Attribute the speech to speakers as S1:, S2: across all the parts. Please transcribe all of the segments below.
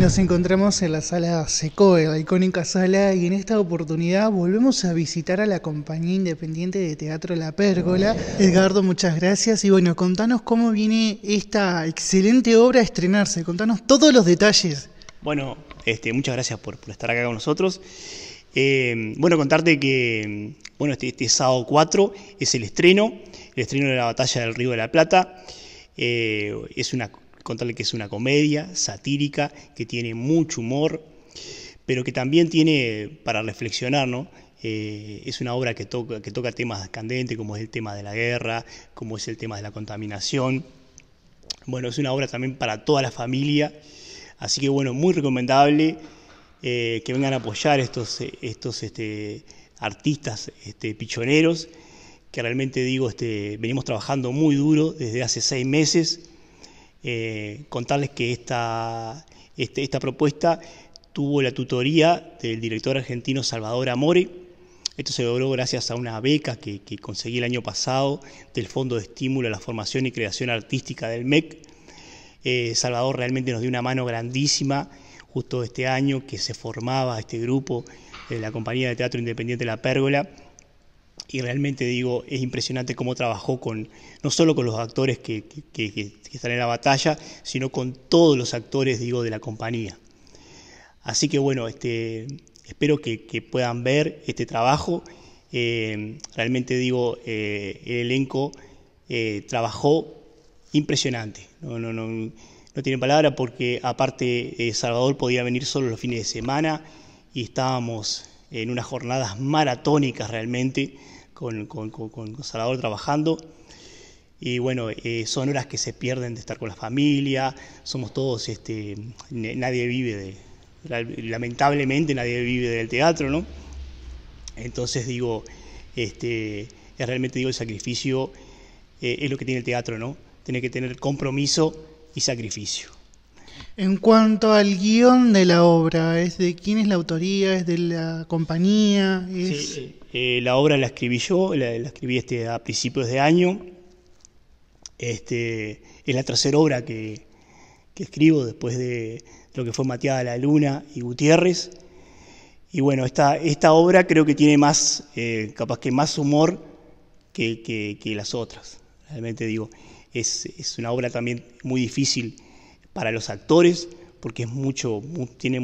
S1: nos encontramos en la sala Secoe, la icónica sala, y en esta oportunidad volvemos a visitar a la compañía independiente de teatro La Pérgola. Edgardo, muchas gracias. Y bueno, contanos cómo viene esta excelente obra a estrenarse, contanos todos los detalles.
S2: Bueno, este, muchas gracias por, estar acá con nosotros. Eh, bueno, contarte que bueno, este, este, sábado 4 es el estreno, el estreno de la Batalla del Río de la Plata. Eh, es una contarle que es una comedia satírica, que tiene mucho humor, pero que también tiene para reflexionar, ¿no? Eh, es una obra que toca, que toca temas candentes, como es el tema de la guerra, como es el tema de la contaminación. Bueno, es una obra también para toda la familia, así que bueno, muy recomendable eh, que vengan a apoyar estos, estos este, artistas este, pichoneros, que realmente digo, este, venimos trabajando muy duro desde hace seis meses eh, contarles que esta, este, esta propuesta tuvo la tutoría del director argentino Salvador Amore. Esto se logró gracias a una beca que, conseguí el año pasado del Fondo de Estímulo a la Formación y Creación Artística del MEC. Eh, Salvador realmente nos dio una mano grandísima justo este año que se formaba este grupo de la Compañía de Teatro Independiente La Pérgola y realmente digo, es impresionante cómo trabajó con, no solo con los actores que, están en la batalla, sino con todos los actores, digo, de la compañía. Así que bueno, este, espero que, puedan ver este trabajo. Eh, realmente digo, eh, el elenco eh, trabajó impresionante. No, no, no, no tiene palabra porque aparte Salvador podía venir solo los fines de semana y estábamos en unas jornadas maratónicas realmente con, Salvador trabajando. Y bueno, eh, son horas que se pierden de estar con la familia, somos todos, este, nadie vive de, lamentablemente nadie vive del teatro, ¿no? Entonces digo, este, es realmente digo el sacrificio, eh, es lo que tiene el teatro, ¿no? Tiene que tener compromiso y sacrificio.
S1: En cuanto al guion de la obra, ¿es de quién es la autoría? ¿Es de la compañía?
S2: Sí, eh, la obra la escribí yo, la, escribí este, a principios de año. Este, es la tercera obra que, escribo después de lo que fue Mateada la Luna y Gutiérrez. Y bueno, esta, esta obra creo que tiene más, eh, capaz que más humor que, las otras. Realmente digo, es, es una obra también muy difícil para los actores, porque es mucho, tiene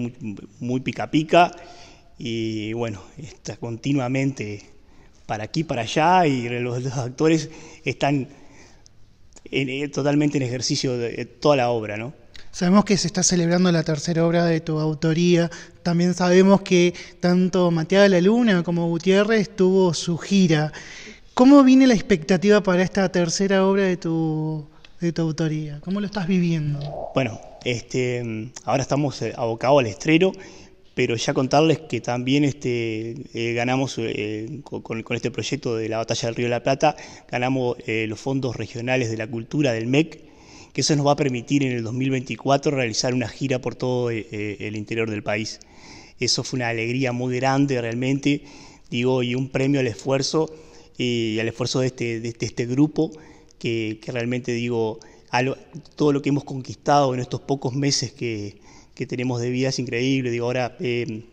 S2: muy, pica pica y bueno, está continuamente para aquí, para allá y los, actores están totalmente en ejercicio de, toda la obra, ¿no?
S1: Sabemos que se está celebrando la tercera obra de tu autoría. También sabemos que tanto Mateada la Luna como Gutiérrez tuvo su gira. ¿Cómo viene la expectativa para esta tercera obra de tu, de tu autoría? ¿Cómo lo estás viviendo?
S2: Bueno, este, ahora estamos eh, abocados al estreno, pero ya contarles que también este, eh, ganamos eh, con, este proyecto de la Batalla del Río de la Plata, ganamos los fondos regionales de la cultura del MEC, que eso nos va a permitir en el 2024 realizar una gira por todo el interior del país. Eso fue una alegría muy grande realmente, digo, y un premio al esfuerzo y al esfuerzo de este, de este, este grupo que, realmente digo, todo lo que hemos conquistado en estos pocos meses que, tenemos de vida es increíble. Digo, ahora eh,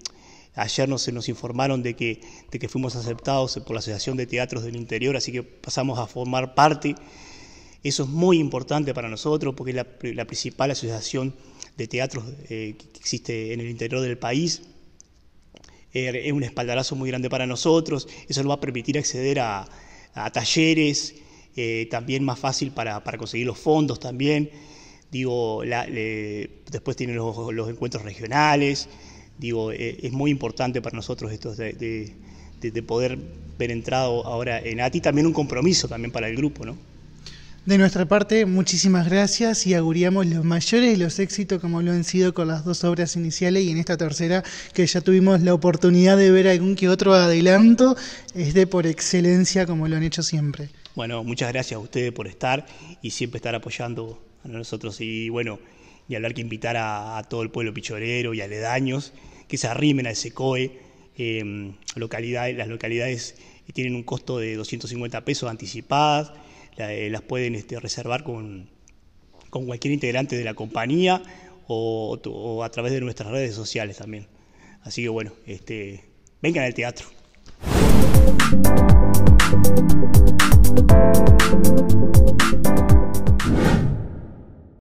S2: ayer nos, nos informaron de que, de que fuimos aceptados por la Asociación de Teatros del Interior, así que pasamos a formar parte. Eso es muy importante para nosotros porque es la, principal asociación de teatros eh, que existe en el interior del país. Eh, es un espaldarazo muy grande para nosotros. Eso nos va a permitir acceder a, a talleres eh, también más fácil para, conseguir los fondos también. Digo, después tienen los, encuentros regionales. Digo, eh, es muy importante para nosotros esto de, poder ver entrado ahora en ATI, también un compromiso también para el grupo, ¿no?
S1: De nuestra parte, muchísimas gracias y auguriamos los mayores los éxitos como lo han sido con las dos obras iniciales y en esta tercera que ya tuvimos la oportunidad de ver algún que otro adelanto, es de por excelencia como lo han hecho siempre.
S2: Bueno, muchas gracias a ustedes por estar y siempre estar apoyando a nosotros. Y bueno, y hablar que invitar a, todo el pueblo pichorero y aledaños que se arrimen a ese COE. Em, las localidades tienen un costo de 250 pesos anticipadas, eh, las pueden este, reservar con, con cualquier integrante de la compañía o, a través de nuestras redes sociales también. Así que bueno, este, vengan al teatro.